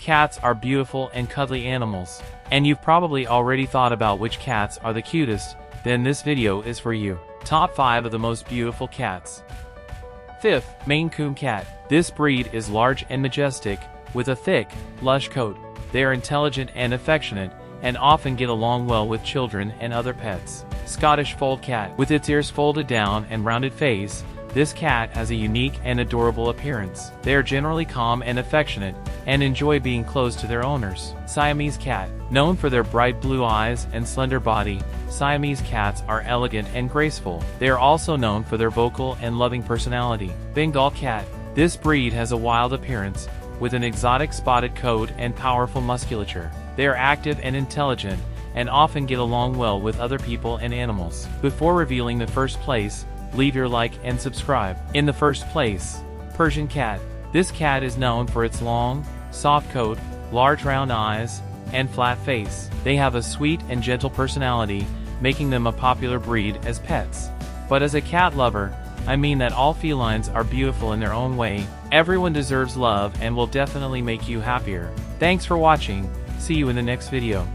Cats are beautiful and cuddly animals. And you've probably already thought about which cats are the cutest, then this video is for you. Top 5 of the most beautiful cats. Fifth, Maine Coon Cat. This breed is large and majestic, with a thick, lush coat. They are intelligent and affectionate, and often get along well with children and other pets. Scottish Fold Cat. With its ears folded down and rounded face, this cat has a unique and adorable appearance. They are generally calm and affectionate, and enjoy being close to their owners. Siamese Cat. Known for their bright blue eyes and slender body, Siamese cats are elegant and graceful. They are also known for their vocal and loving personality. Bengal Cat. This breed has a wild appearance, with an exotic spotted coat and powerful musculature. They are active and intelligent, and often get along well with other people and animals. Before revealing the first place, leave your like and subscribe. In the first place, Persian Cat. This cat is known for its long, soft coat, large round eyes, and flat face. They have a sweet and gentle personality, making them a popular breed as pets. But as a cat lover, I mean that all felines are beautiful in their own way, everyone deserves love and will definitely make you happier. Thanks for watching, see you in the next video.